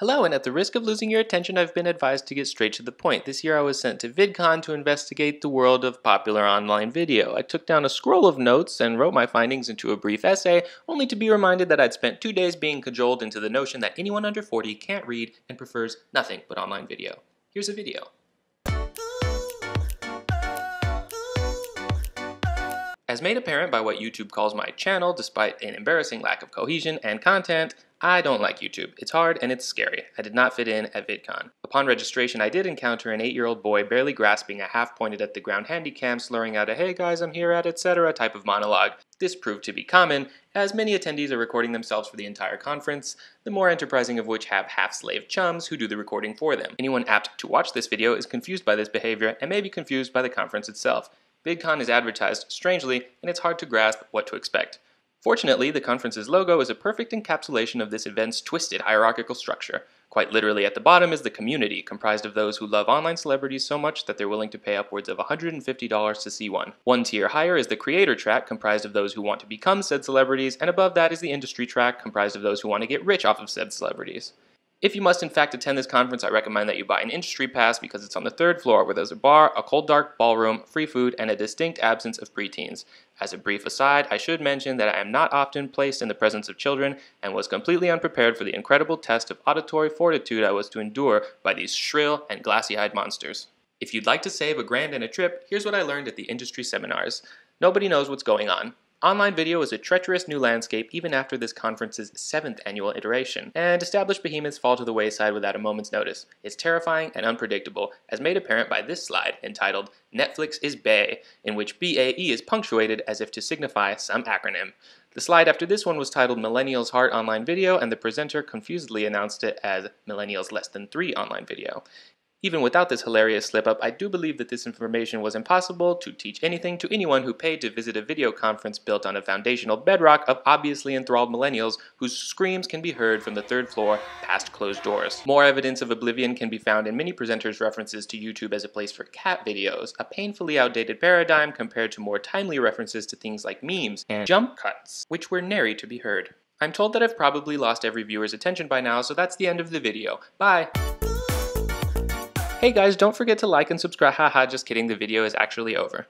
Hello, and at the risk of losing your attention, I've been advised to get straight to the point. This year I was sent to VidCon to investigate the world of popular online video. I took down a scroll of notes and wrote my findings into a brief essay, only to be reminded that I'd spent two days being cajoled into the notion that anyone under 40 can't read and prefers nothing but online video. Here's a video. As made apparent by what YouTube calls my channel, despite an embarrassing lack of cohesion and content, I don't like YouTube. It's hard and it's scary. I did not fit in at VidCon. Upon registration, I did encounter an 8-year-old boy barely grasping a half-pointed at the ground handycam slurring out a hey guys I'm here at etc. type of monologue. This proved to be common, as many attendees are recording themselves for the entire conference, the more enterprising of which have half-slave chums who do the recording for them. Anyone apt to watch this video is confused by this behavior and may be confused by the conference itself. VidCon is advertised strangely, and it's hard to grasp what to expect. Fortunately, the conference's logo is a perfect encapsulation of this event's twisted hierarchical structure. Quite literally at the bottom is the community, comprised of those who love online celebrities so much that they're willing to pay upwards of $150 to see one. One tier higher is the creator track, comprised of those who want to become said celebrities, and above that is the industry track, comprised of those who want to get rich off of said celebrities. If you must in fact attend this conference, I recommend that you buy an industry pass because it's on the third floor where there's a bar, a cold dark ballroom, free food, and a distinct absence of preteens. As a brief aside, I should mention that I am not often placed in the presence of children and was completely unprepared for the incredible test of auditory fortitude I was to endure by these shrill and glassy-eyed monsters. If you'd like to save a grand and a trip, here's what I learned at the industry seminars. Nobody knows what's going on. Online video is a treacherous new landscape even after this conference's seventh annual iteration, and established behemoths fall to the wayside without a moment's notice. It's terrifying and unpredictable, as made apparent by this slide entitled Netflix is BAE, in which BAE is punctuated as if to signify some acronym. The slide after this one was titled Millennials Heart Online Video, and the presenter confusedly announced it as Millennials Less Than 3 Online Video. Even without this hilarious slip-up, I do believe that this information was impossible to teach anything to anyone who paid to visit a video conference built on a foundational bedrock of obviously enthralled millennials whose screams can be heard from the third floor past closed doors. More evidence of oblivion can be found in many presenters' references to YouTube as a place for cat videos, a painfully outdated paradigm compared to more timely references to things like memes and jump cuts, which were nary to be heard. I'm told that I've probably lost every viewer's attention by now, so that's the end of the video. Bye! Hey guys, don't forget to like and subscribe. Haha, just kidding, the video is actually over.